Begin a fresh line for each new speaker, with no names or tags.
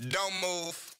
Don't move.